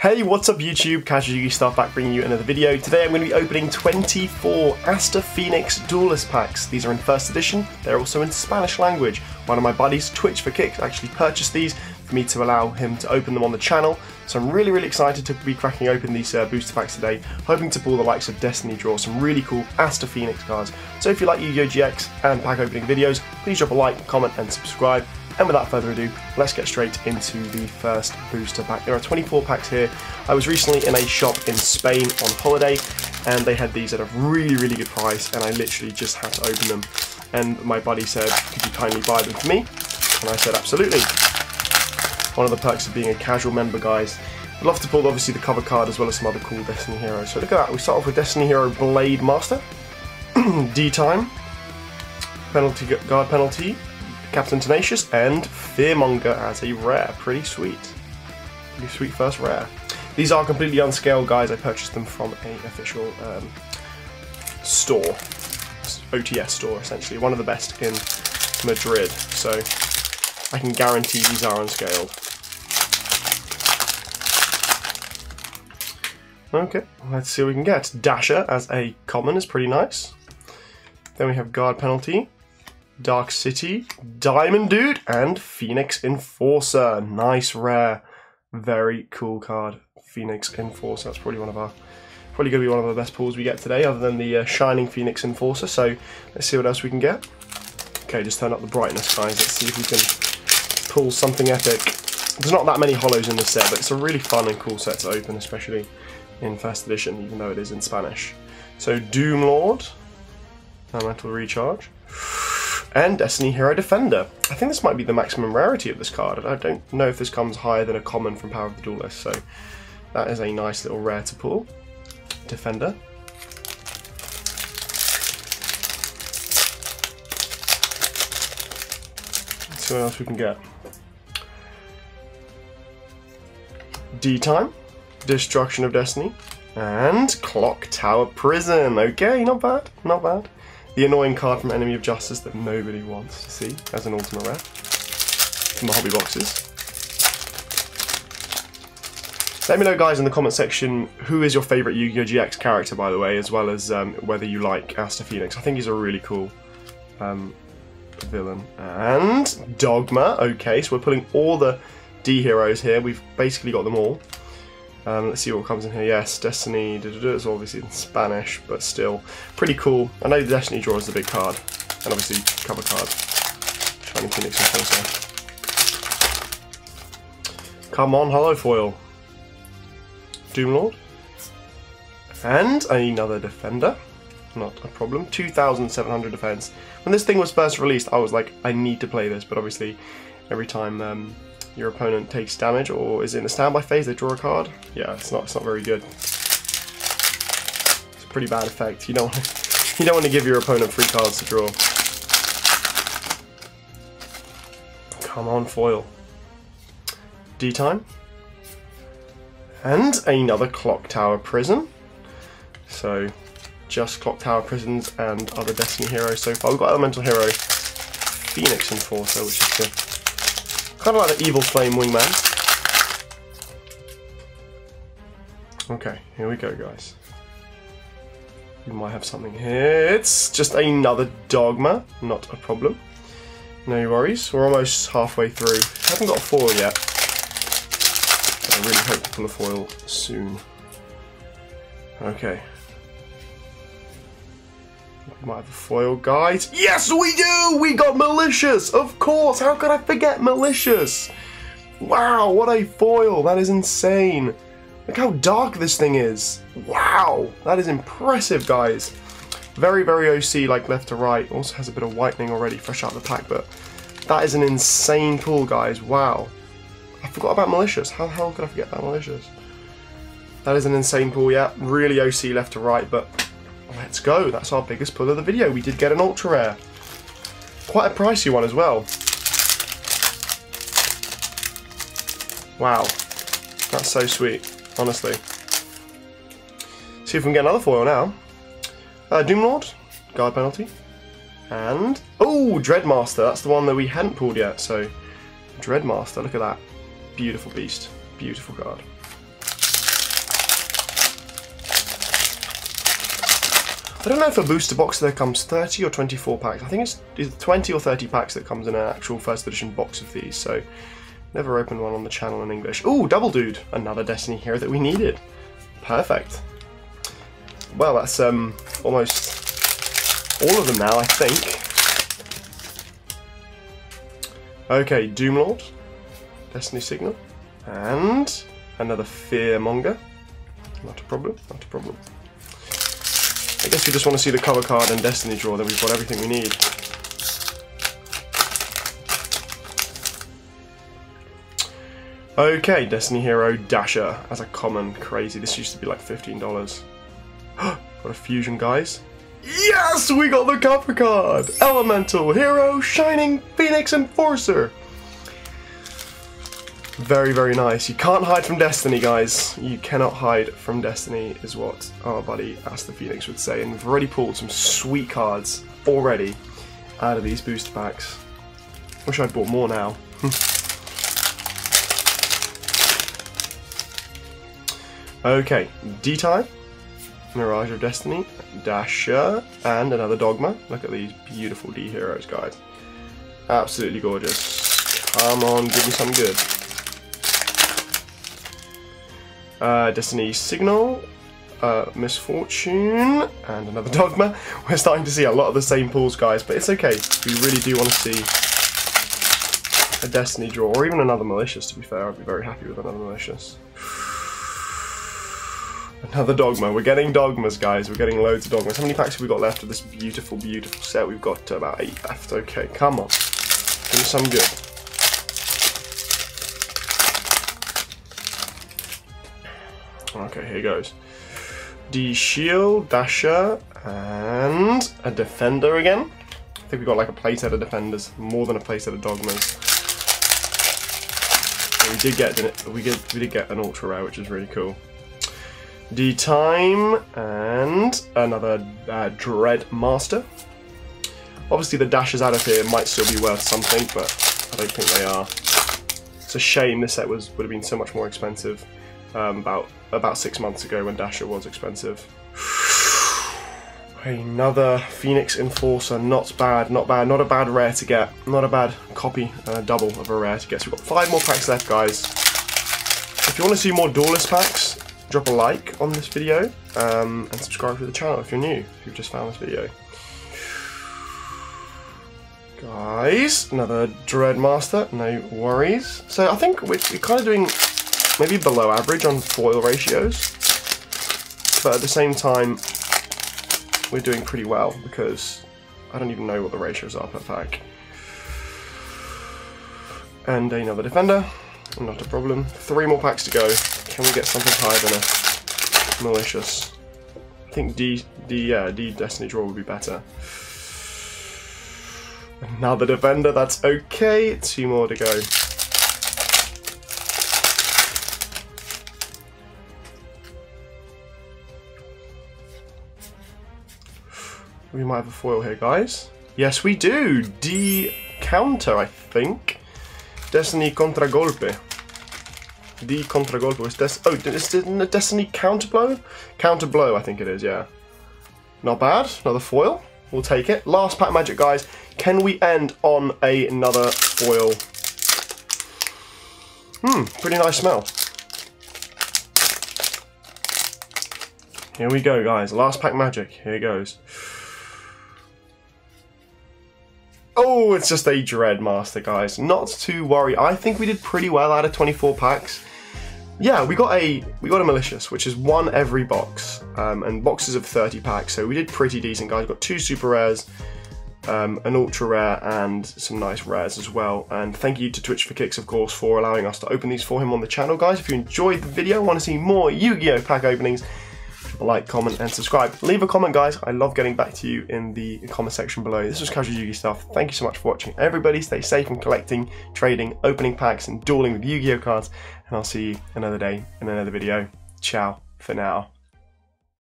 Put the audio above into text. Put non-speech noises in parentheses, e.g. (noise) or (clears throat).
Hey, what's up YouTube? Casual Yugi Stuff back bringing you another video. Today I'm going to be opening 24 Aster Phoenix Duelist packs. These are in first edition, they're also in Spanish language. One of my buddies, Twitch for Kicks, actually purchased these for me to allow him to open them on the channel. So I'm really, really excited to be cracking open these uh, booster packs today, hoping to pull the likes of Destiny Draw, some really cool Aster Phoenix cards. So if you like Yu-Gi-Oh! GX and pack opening videos, please drop a like, comment and subscribe. And without further ado, let's get straight into the first booster pack. There are 24 packs here. I was recently in a shop in Spain on holiday, and they had these at a really, really good price, and I literally just had to open them. And my buddy said, could you kindly buy them for me? And I said, absolutely. One of the perks of being a casual member, guys. I'd love to pull, obviously, the cover card as well as some other cool Destiny heroes. So look at that. We start off with Destiny Hero Blade Master. (clears throat) D-Time. Penalty Guard Penalty. Captain Tenacious, and Fearmonger as a rare. Pretty sweet. Pretty sweet first rare. These are completely unscaled, guys. I purchased them from a official um, store, OTS store, essentially. One of the best in Madrid. So I can guarantee these are unscaled. Okay, let's see what we can get. Dasher as a common is pretty nice. Then we have Guard Penalty, Dark City, Diamond Dude, and Phoenix Enforcer. Nice, rare, very cool card. Phoenix Enforcer. That's probably one of our, probably going to be one of the best pulls we get today, other than the uh, Shining Phoenix Enforcer. So let's see what else we can get. Okay, just turn up the brightness, guys. Let's see if we can pull something epic. There's not that many holos in this set, but it's a really fun and cool set to open, especially in first edition, even though it is in Spanish. So Doom Lord, Elemental Recharge and Destiny Hero Defender. I think this might be the maximum rarity of this card. I don't know if this comes higher than a common from Power of the Duelist, so that is a nice little rare to pull. Defender. Let's see what else we can get. D-Time, Destruction of Destiny, and Clock Tower Prison. Okay, not bad, not bad. The annoying card from Enemy of Justice that nobody wants to see as an Ultimate Rare from the hobby boxes. Let me know, guys, in the comment section who is your favourite Yu-Gi-Oh! GX character, by the way, as well as um, whether you like Aster Phoenix. I think he's a really cool um, villain. And Dogma. Okay, so we're pulling all the D heroes here. We've basically got them all. Um, let's see what comes in here. Yes, Destiny, da, da, da, it's obviously in Spanish, but still pretty cool. I know Destiny draw is the big card, and obviously cover card. Shining Phoenix and Closer. Come on, Holo Foil. Doomlord. And another Defender. Not a problem. 2,700 defense. When this thing was first released, I was like, I need to play this, but obviously every time um, your opponent takes damage, or is in the standby phase, they draw a card? Yeah, it's not, it's not very good. It's a pretty bad effect. You don't, (laughs) you don't want to give your opponent free cards to draw. Come on, foil. D-time. And another Clock Tower Prison. So, just Clock Tower Prisons and other Destiny heroes so far. We've got Elemental Hero, Phoenix Enforcer, which is the Kind of like the Evil Flame Wingman. Okay, here we go, guys. We might have something here. It's just another Dogma, not a problem. No worries, we're almost halfway through. Haven't got a foil yet. I really hope to pull a foil soon. Okay, we might have a foil, guys. Yes, we do! We got Malicious! Of course! How could I forget Malicious? Wow, what a foil! That is insane. Look how dark this thing is. Wow, that is impressive, guys. Very, very OC, like left to right. Also has a bit of whitening already, fresh out of the pack, but that is an insane pull, guys. Wow. I forgot about Malicious. How the hell could I forget about Malicious? That is an insane pull, yeah. Really OC left to right, but Let's go. That's our biggest pull of the video. We did get an ultra rare. Quite a pricey one as well. Wow. That's so sweet, honestly. See if we can get another foil now. Uh, Doomlord, guard penalty. And, oh, Dreadmaster. That's the one that we hadn't pulled yet. So, Dreadmaster, look at that. Beautiful beast. Beautiful card. I don't know if a booster box there comes 30 or 24 packs. I think it's either 20 or 30 packs that comes in an actual first edition box of these, so never opened one on the channel in English. Ooh, Double Dude, another Destiny hero that we needed. Perfect. Well, that's um almost all of them now, I think. Okay, Doomlord, Destiny Signal, and another Fearmonger. Not a problem, not a problem. I guess we just want to see the cover card and Destiny draw, then we've got everything we need. Okay, Destiny Hero Dasher as a common. Crazy. This used to be like $15. (gasps) got a fusion, guys. Yes, we got the cover card! Elemental Hero Shining Phoenix Enforcer. Very, very nice. You can't hide from Destiny, guys. You cannot hide from Destiny, is what our buddy Aster Phoenix would say. And we've already pulled some sweet cards already out of these booster packs. Wish I'd bought more now. (laughs) okay, D-Time, Mirage of Destiny, Dasher, and another Dogma. Look at these beautiful D heroes, guys. Absolutely gorgeous. Come on, give me some good. Uh, Destiny Signal, uh, Miss Fortune, and another (laughs) Dogma. We're starting to see a lot of the same pools, guys, but it's okay. We really do want to see a Destiny draw, or even another Malicious, to be fair. I'd be very happy with another Malicious. (sighs) Another Dogma. We're getting Dogmas, guys. We're getting loads of Dogmas. How many packs have we got left of this beautiful, beautiful set? We've got about eight left. Okay, come on. Me some good. Okay, here goes. The Shield, Dasher, and a Defender again. I think we got like a playset of Defenders, more than a playset of Dogmas. we did get we did we did get an ultra rare, which is really cool. The time and another uh, Dread Master. Obviously, the dashes out of here might still be worth something, but I don't think they are. It's a shame this set was would have been so much more expensive um, about about six months ago when Dasher was expensive. (sighs) Another Phoenix Enforcer, not bad, not bad, not a bad rare to get, not a bad copy, uh, double of a rare to get. So we've got five more packs left, guys. If you want to see more Duelist packs, drop a like on this video um, and subscribe to the channel if you're new, if you've just found this video. (sighs) Guys, another Dread Master, no worries. So I think we're, we're kind of doing maybe below average on foil ratios, but at the same time, we're doing pretty well because I don't even know what the ratios are per pack. And another defender, not a problem. Three more packs to go. Can we get something higher than a malicious? I think D, D, yeah, D Destiny Draw would be better. Another defender, that's okay. Two more to go. We might have a foil here, guys. Yes, we do. D counter, I think. Destiny Contragolpe. D Contragolpe was Des oh, is it a Destiny Counterblow? Counterblow, I think it is, yeah. Not bad. Another foil. We'll take it. Last pack magic, guys. Can we end on another foil? Hmm, pretty nice smell. Here we go, guys. Last pack magic. Here it goes. Oh, it's just a Dread Master, guys. Not to worry. I think we did pretty well out of 24 packs. Yeah, we got a we got a malicious, which is one every box, um, and boxes of 30 packs. So we did pretty decent, guys. Got two super rares, um, an ultra rare, and some nice rares as well. And thank you to Twitch for Kicks, of course, for allowing us to open these for him on the channel, guys. If you enjoyed the video, want to see more Yu-Gi-Oh pack openings, like, comment, and subscribe. Leave a comment, guys. I love getting back to you in the comment section below. This was Casual Yugi Stuff. Thank you so much for watching. Everybody stay safe and collecting, trading, opening packs, and dueling with Yu-Gi-Oh cards. And I'll see you another day in another video. Ciao for now.